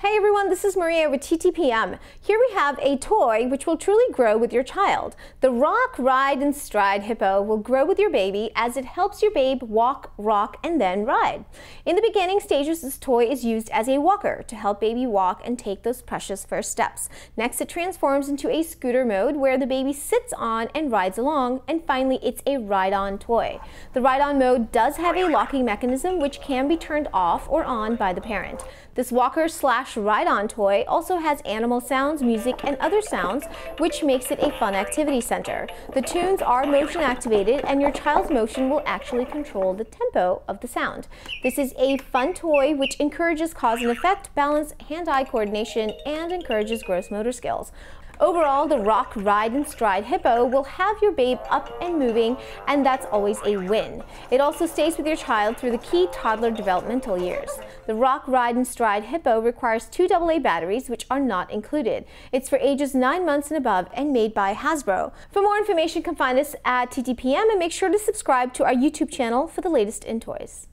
Hey everyone, this is Maria with TTPM. Here we have a toy which will truly grow with your child. The Rock, Ride, and Stride Hippo will grow with your baby as it helps your babe walk, rock, and then ride. In the beginning stages, this toy is used as a walker to help baby walk and take those precious first steps. Next, it transforms into a scooter mode where the baby sits on and rides along, and finally, it's a ride-on toy. The ride-on mode does have a locking mechanism which can be turned off or on by the parent. This walker slash ride-on toy also has animal sounds, music, and other sounds, which makes it a fun activity center. The tunes are motion activated and your child's motion will actually control the tempo of the sound. This is a fun toy which encourages cause and effect, balance, hand-eye coordination, and encourages gross motor skills. Overall, the Rock Ride and Stride Hippo will have your babe up and moving, and that's always a win. It also stays with your child through the key toddler developmental years. The Rock Ride and Stride Hippo requires two AA batteries, which are not included. It's for ages 9 months and above and made by Hasbro. For more information, you can find us at TTPM and make sure to subscribe to our YouTube channel for the latest in toys.